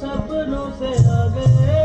सपनों से आ गए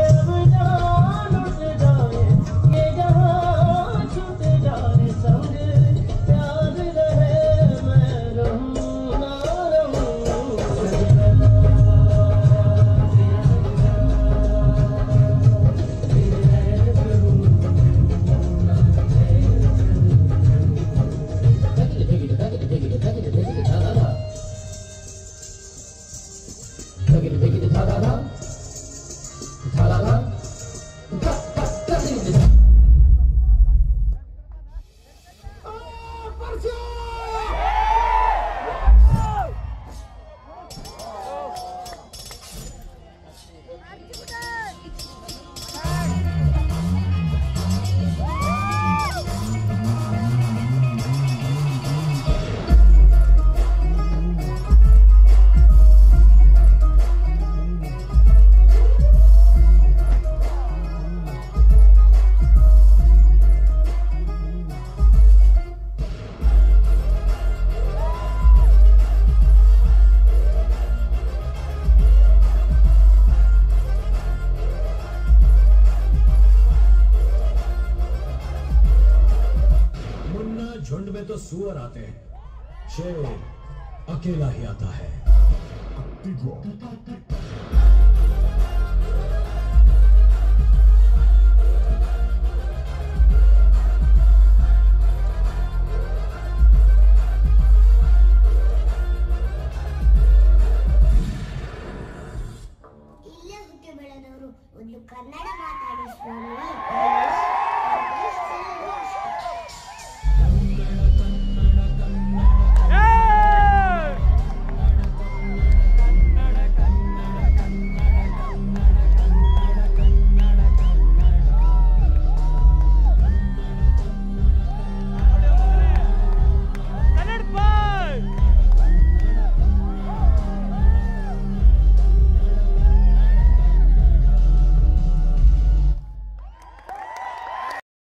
में तो सुअर आते हैं शेर अकेला ही आता है ಇಲ್ಲೇ ಹುಟ್ಟಿ ಬೆಳೆದವರು ಒಂದು ಕನ್ನಡ ಮಾತಾಡಿ ಸ್ವಾಮಿ